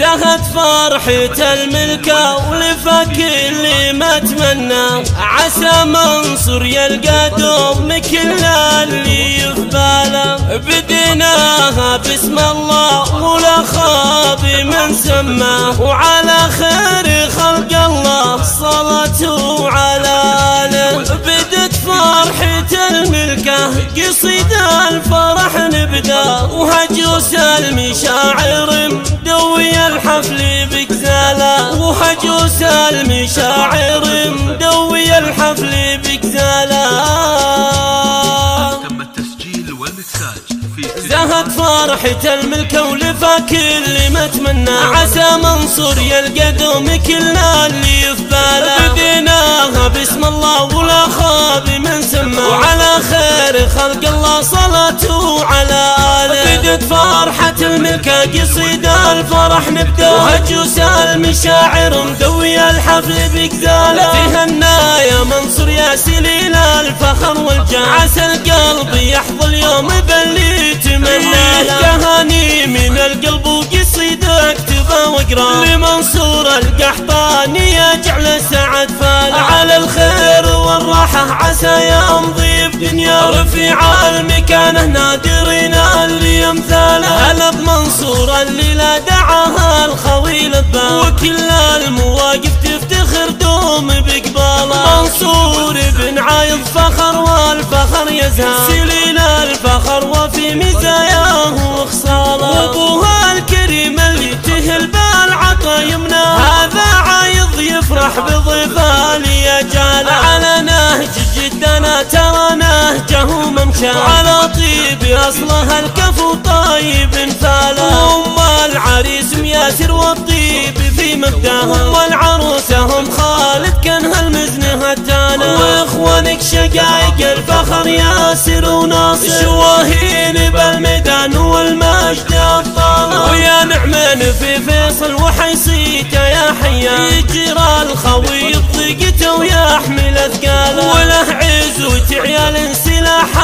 زهت فرحة الملكة ولفك اللي ما تمنى. عسى منصور يلقى دوم كل اللي يفباله بديناها باسم الله ولا خاب من سماه وعلى خير خلق الله صلاة على آله. بدت فرحة الملكة قصيد الفرح نبدأ. وهجوس المشاعر مدوي الحفل وهجوس المشاعر مدوي الحفل بكزالة زهت فرحة الملكة ولفا كل ما تمنى. عسى منصور يلقى دوم كل اللي في باله بديناها باسم الله ولا خاب من سمى. وعلى خير خلق الله صلاته على الملكة قصيد الفرح نبدأ. وهجوس المشاعر مدوي الحفل بكزالة تهنى يا منصور يا سليل الفخر والجاه عسى القلب يحظى اليوم باللي تمنى تهاني من القلب وقصيد اكتبه واقرأ. لمنصور القحطاني يجعل سعد فال. على الخير والراحة عسى يمضي بدنيا رفيع المكانة نادرين اللي يمثاله هلا بمنصور اللي لا دعاها الخويل البال وكل المواقف تفتخر دوم بقباله. منصور بن عايض فخر والفخر يزهى سليل الفخر وفي مزاياه وخصاله. وابوها الكريم اللي تهل بالعطا يمنى هذا عايض يفرح بضيفه ليجاله. على على طيب أصلها الكفو طيب فاله ام العريس مياسر والطيب في مبداها والعروسه هم خالد كان هالمزن هتانا. وإخوانك شقايق الفخر ياسر وناصر. شواهين بالميدان والمجد ابطاله ويا نعمان في فيصل وحيصيته يا حيا. يجرى الخوي ضيقته ويحمل اثقاله وله عز وتعيال سلاح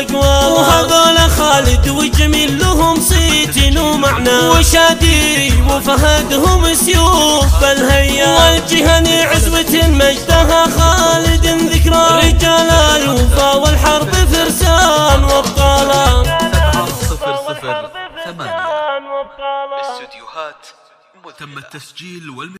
اقواله وهذول خالد وجميل لهم صيت ومعنى. وشادي وفهدهم سيوف. الهيا والجهني عزوة مجدها خالد ذكرى. رجال الوفا والحرب فرسان وابطالا صفر صفر ثمانية استديوهات تم التسجيل والم...